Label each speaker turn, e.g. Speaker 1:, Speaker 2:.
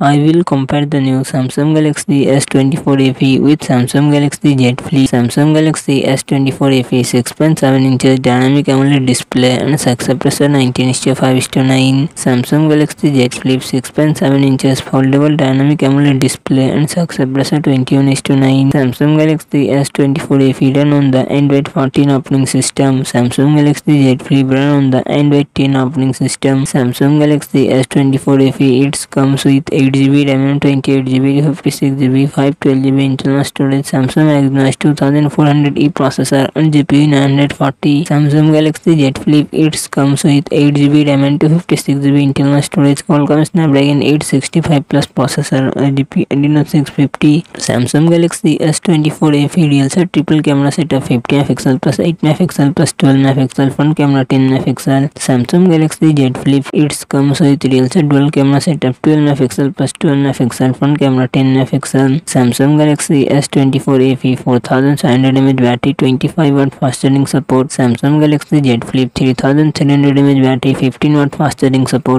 Speaker 1: I will compare the new Samsung Galaxy S24 FE with Samsung Galaxy Z Flip. Samsung Galaxy S24 FE 6.7 inches dynamic AMOLED display and success pressure 19 to to 9. Samsung Galaxy Z Flip 6.7 inches foldable dynamic AMOLED display and success pressure 21 to 9. Samsung Galaxy S24 FE run on the Android 14 operating system. Samsung Galaxy Z Flip run on the Android 10 operating system. Samsung Galaxy S24 FE it comes with GB RAM 28GB 56GB 512GB internal storage. Samsung Exynos 2400E processor and GPU 940. Samsung Galaxy Z Flip 8 comes with 8GB RAM and 256GB internal storage. Qualcomm Snapdragon 865 Plus processor, GPU Adreno 650. Samsung Galaxy S24 FE dual set triple camera setup 50MP plus 8MP plus 12MP front camera 10MP. Samsung Galaxy Z Flip 8 comes with dual camera setup 12MP OnePlus 12 megapixel front camera 10 megapixel Samsung Galaxy S twenty four A four thousand five hundred M H battery twenty five watt fast charging support Samsung Galaxy Z flip three thousand three hundred M H battery fifteen watt fast charging support